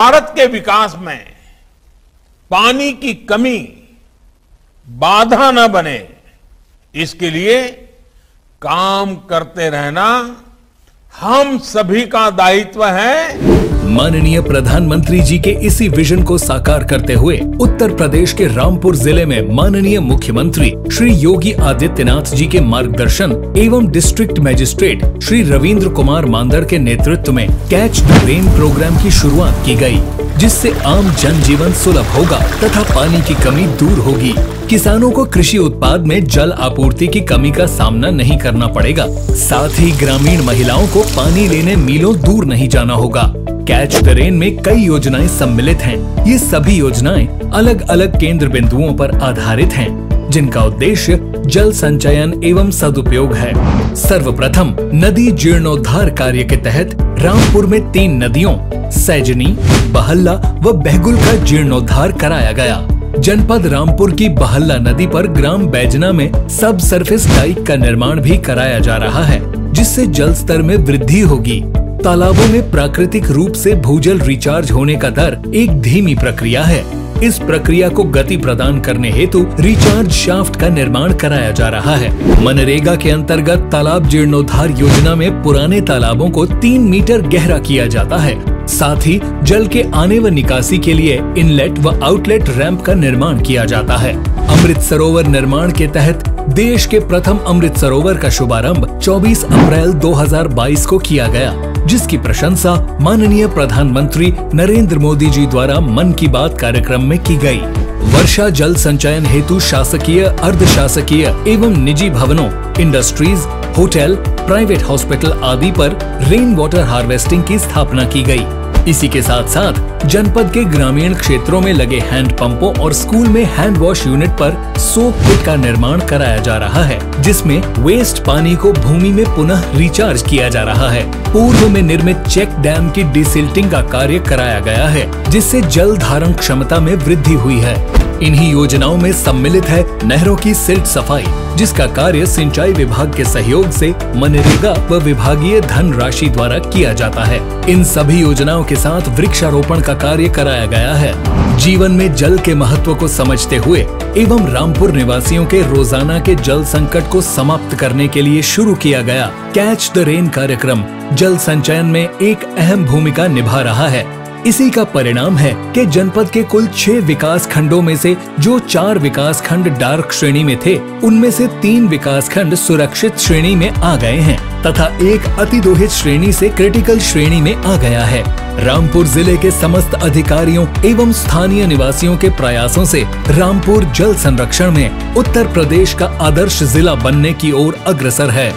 भारत के विकास में पानी की कमी बाधा न बने, इसके लिए काम करते रहना हम सभी का दायित्व है माननीय प्रधानमंत्री जी के इसी विजन को साकार करते हुए उत्तर प्रदेश के रामपुर ज़िले में माननीय मुख्यमंत्री श्री योगी आदित्यनाथ जी के मार्गदर्शन एवं डिस्ट्रिक्ट मजिस्ट्रेट श्री रविंद्र कुमार मांदर के नेतृत्व में कैच द रेन प्रोग्राम की शुरुआत की गई। जिससे आम जनजीवन सुलभ होगा तथा पानी की कमी दूर होगी। किसानों को कृषि उत्पाद में जल आपूर्ति की कमी का सामना नहीं करना पड़ेगा। साथ ही ग्रामीण महिलाओं को पानी लेने मीलों दूर नहीं जाना होगा। कैच द रेन में कई योजनाएँ सम्मिलित हैं। ये सभी योजनाएँ अलग अलग केंद्र बिंदुओं पर आधारित हैं, जिनका उद्देश्य जल संचयन एवं सदुपयोग है। सर्वप्रथम, नदी जीर्णोद्धार कार्य के तहत रामपुर में तीन नदियों, सैजनी, बहल्ला व बहगुल का जीर्णोद्धार कराया गया। जनपद रामपुर की बहल्ला नदी पर ग्राम बैजना में सब सरफेस डाइक का निर्माण भी कराया जा रहा है, जिससे जल स्तर में वृद्धि होगी। तालाबों में प्राकृतिक रूप से भूजल रिचार्ज होने का दर एक धीमी प्रक्रिया है। इस प्रक्रिया को गति प्रदान करने हेतु रिचार्ज शाफ्ट का निर्माण कराया जा रहा है। मनरेगा के अंतर्गत तालाब जीर्णोद्धार योजना में पुराने तालाबों को तीन मीटर गहरा किया जाता है। साथ ही जल के आने व निकासी के लिए इनलेट व आउटलेट रैंप का निर्माण किया जाता है। अमृत सरोवर निर्माण के तहत देश के प्रथम अमृत सरोवर का शुभारंभ 24 अप्रैल 2022 को किया गया। जिसकी प्रशंसा माननीय प्रधानमंत्री नरेंद्र मोदी जी द्वारा मन की बात कार्यक्रम में की गई। वर्षा जल संचयन हेतु शासकीय अर्ध शासकीय एवं निजी भवनों, इंडस्ट्रीज़, होटल, प्राइवेट हॉस्पिटल आदि पर रेन वाटर हार्वेस्टिंग की स्थापना की गई। इसी के साथ साथ जनपद के ग्रामीण क्षेत्रों में लगे हैंड पंपों और स्कूल में हैंड वॉश यूनिट पर सोप किट का निर्माण कराया जा रहा है, जिसमें वेस्ट पानी को भूमि में पुनः रिचार्ज किया जा रहा है। पूर्व में निर्मित चेक डैम की डिसिल्टिंग का कार्य कराया गया है, जिससे जल धारण क्षमता में वृद्धि हुई है। इन्हीं योजनाओं में सम्मिलित है नहरों की सिल्ट सफ़ाई, जिसका कार्य सिंचाई विभाग के सहयोग से मनरेगा व विभागीय धन राशि द्वारा किया जाता है। इन सभी योजनाओं के साथ वृक्षारोपण का कार्य कराया गया है। जीवन में जल के महत्व को समझते हुए एवं रामपुर निवासियों के रोज़ाना के जल संकट को समाप्त करने के लिए शुरू किया गया कैच द रेन कार्यक्रम जल संचयन में एक अहम भूमिका निभा रहा है। इसी का परिणाम है कि जनपद के कुल छह विकास खंडों में से जो चार विकास खंड डार्क श्रेणी में थे, उनमें से तीन विकास खंड सुरक्षित श्रेणी में आ गए हैं, तथा एक अति दोहित श्रेणी से क्रिटिकल श्रेणी में आ गया है। रामपुर ज़िले के समस्त अधिकारियों एवं स्थानीय निवासियों के प्रयासों से रामपुर जल संरक्षण में उत्तर प्रदेश का आदर्श जिला बनने की ओर अग्रसर है।